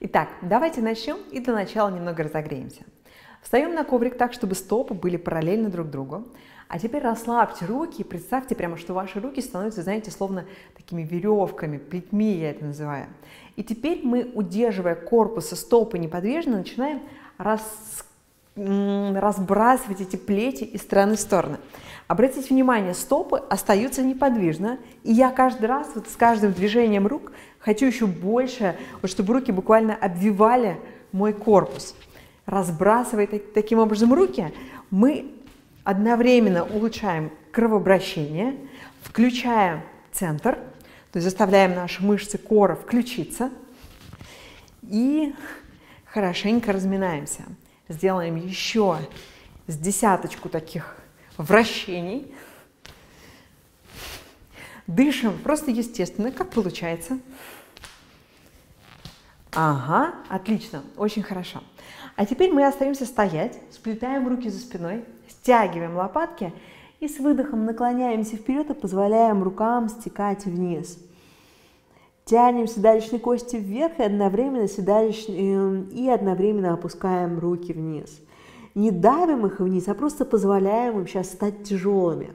Итак, давайте начнем и для начала немного разогреемся. Встаем на коврик так, чтобы стопы были параллельно друг другу. А теперь расслабьте руки и представьте прямо, что ваши руки становятся, знаете, словно такими веревками, плетьми я это называю. И теперь мы, удерживая корпус и стопы неподвижно, начинаем рас... разбрасывать эти плети из стороны в стороны. Обратите внимание, стопы остаются неподвижно, и я каждый раз вот с каждым движением рук хочу еще больше, вот чтобы руки буквально обвивали мой корпус. Разбрасывая таким образом руки, мы одновременно улучшаем кровообращение, включаем центр, то есть заставляем наши мышцы кора включиться и хорошенько разминаемся. Сделаем еще с десяточку таких вращений. Дышим просто естественно, как получается. Ага, отлично, очень хорошо. А теперь мы остаемся стоять, сплетаем руки за спиной, Стягиваем лопатки и с выдохом наклоняемся вперед и позволяем рукам стекать вниз. Тянем седалищные кости вверх и одновременно, седалищные, и одновременно опускаем руки вниз. Не давим их вниз, а просто позволяем им сейчас стать тяжелыми.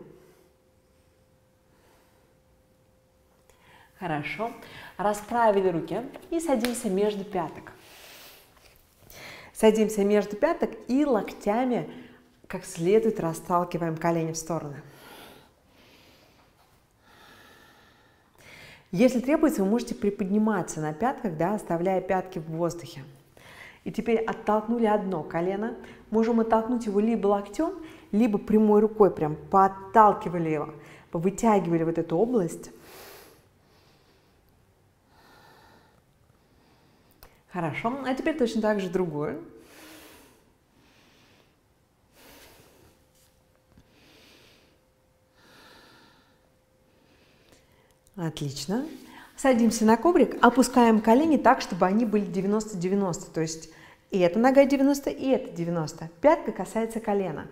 Хорошо. Расправили руки и садимся между пяток. Садимся между пяток и локтями как следует расталкиваем колени в стороны. Если требуется, вы можете приподниматься на пятках, да, оставляя пятки в воздухе. И теперь оттолкнули одно колено. Можем оттолкнуть его либо локтем, либо прямой рукой, прям подталкивали его, вытягивали вот эту область. Хорошо. А теперь точно так же другую. Отлично. Садимся на коврик, опускаем колени так, чтобы они были 90-90. То есть и эта нога 90, и эта 90. Пятка касается колена.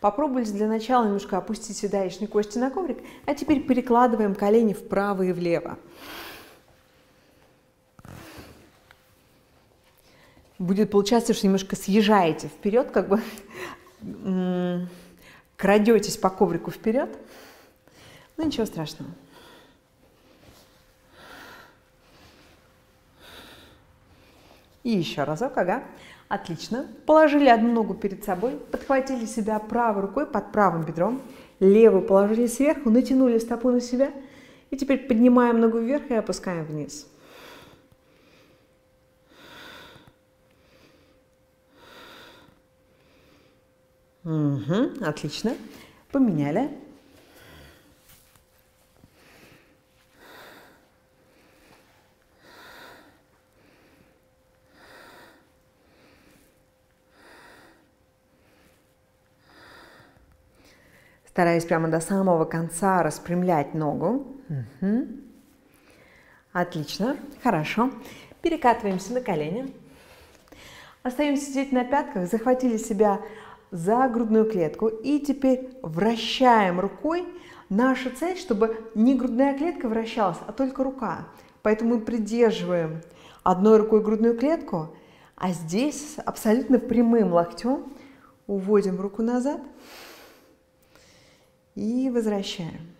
Попробовали для начала немножко опустить седалищные кости на коврик, а теперь перекладываем колени вправо и влево. Будет получаться, что немножко съезжаете вперед, как бы крадетесь по коврику вперед. Ну ничего страшного. И еще разок, ага. Отлично. Положили одну ногу перед собой, подхватили себя правой рукой под правым бедром, левую положили сверху, натянули стопу на себя. И теперь поднимаем ногу вверх и опускаем вниз. Угу, отлично. Поменяли. Стараясь прямо до самого конца распрямлять ногу. Угу. Отлично, хорошо. Перекатываемся на колени. Остаемся сидеть на пятках, захватили себя за грудную клетку и теперь вращаем рукой. Наша цель, чтобы не грудная клетка вращалась, а только рука. Поэтому мы придерживаем одной рукой грудную клетку, а здесь абсолютно прямым локтем уводим руку назад – и возвращаем.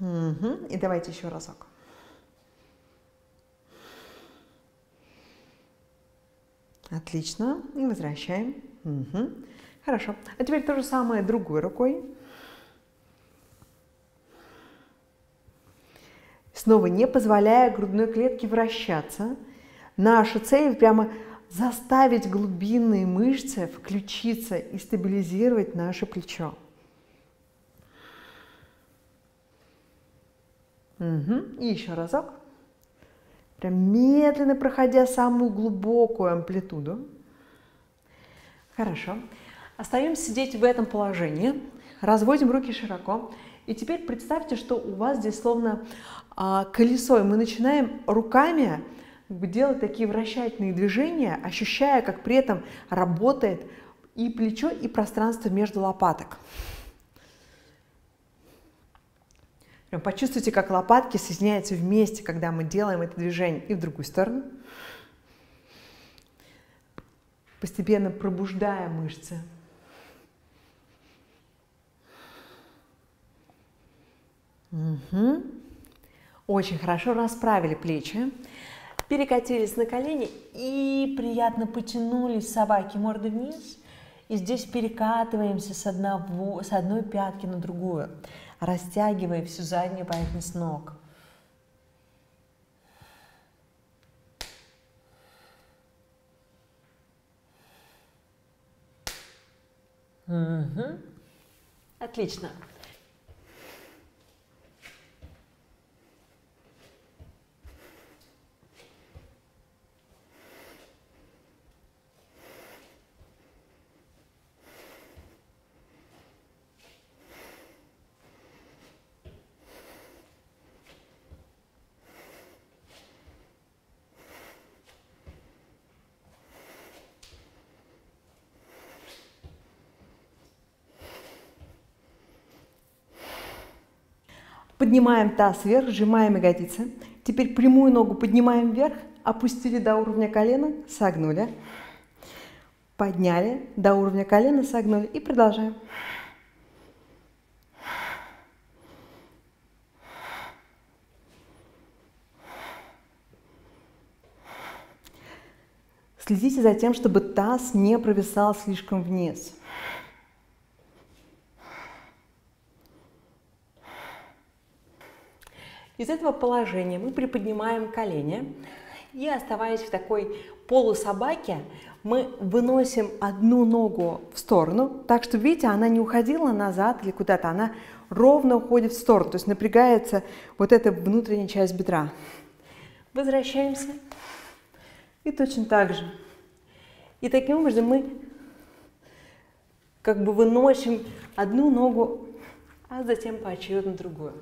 Угу. И давайте еще разок. Отлично. И возвращаем. Угу. Хорошо. А теперь то же самое другой рукой. Снова не позволяя грудной клетке вращаться. Наша цель прямо заставить глубинные мышцы включиться и стабилизировать наше плечо. Угу. И еще разок. Прям медленно проходя самую глубокую амплитуду. Хорошо. Остаемся сидеть в этом положении. Разводим руки широко. И теперь представьте, что у вас здесь словно а, колесо, и мы начинаем руками делать такие вращательные движения, ощущая, как при этом работает и плечо, и пространство между лопаток. Прям почувствуйте, как лопатки соединяются вместе, когда мы делаем это движение. И в другую сторону. Постепенно пробуждая мышцы. Угу. Очень хорошо расправили плечи. Перекатились на колени и приятно потянулись собаки мордой вниз. И здесь перекатываемся с, одного, с одной пятки на другую, растягивая всю заднюю поверхность ног. Угу. Отлично. Поднимаем таз вверх, сжимаем ягодицы. Теперь прямую ногу поднимаем вверх, опустили до уровня колена, согнули. Подняли до уровня колена, согнули и продолжаем. Следите за тем, чтобы таз не провисал слишком вниз. Из этого положения мы приподнимаем колени и, оставаясь в такой полусобаке, мы выносим одну ногу в сторону, так что, видите, она не уходила назад или куда-то, она ровно уходит в сторону, то есть напрягается вот эта внутренняя часть бедра. Возвращаемся. И точно так же. И таким образом мы как бы выносим одну ногу, а затем поочередно другую.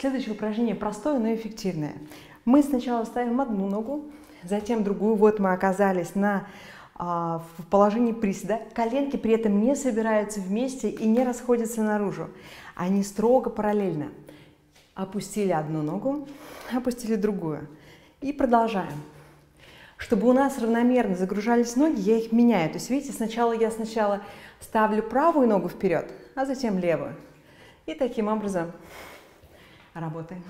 Следующее упражнение простое, но эффективное. Мы сначала ставим одну ногу, затем другую. Вот мы оказались на, а, в положении приседа. Коленки при этом не собираются вместе и не расходятся наружу. Они строго параллельно. Опустили одну ногу, опустили другую. И продолжаем. Чтобы у нас равномерно загружались ноги, я их меняю. То есть, видите, сначала я сначала ставлю правую ногу вперед, а затем левую. И таким образом работаем.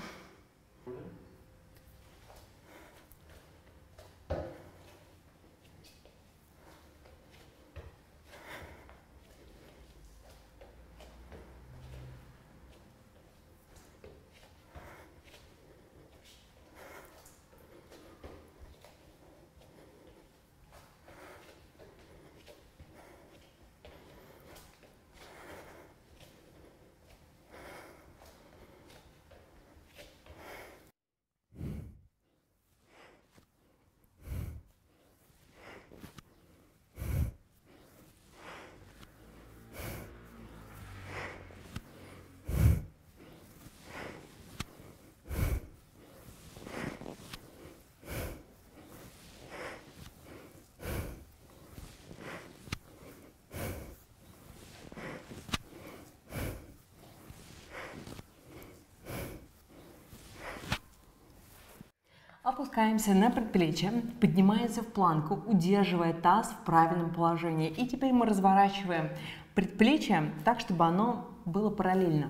Опускаемся на предплечье, поднимается в планку, удерживая таз в правильном положении. И теперь мы разворачиваем предплечье так, чтобы оно было параллельно.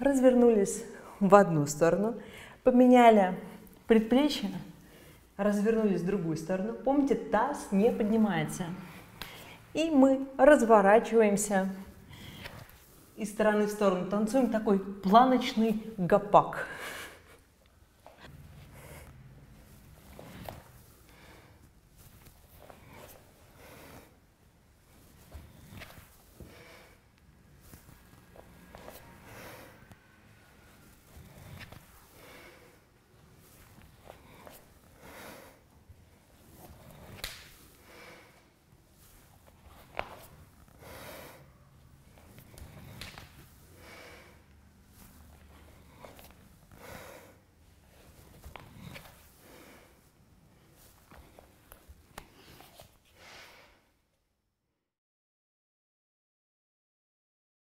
Развернулись в одну сторону, поменяли предплечье, развернулись в другую сторону. Помните, таз не поднимается. И мы разворачиваемся из стороны в сторону, танцуем такой планочный гопак.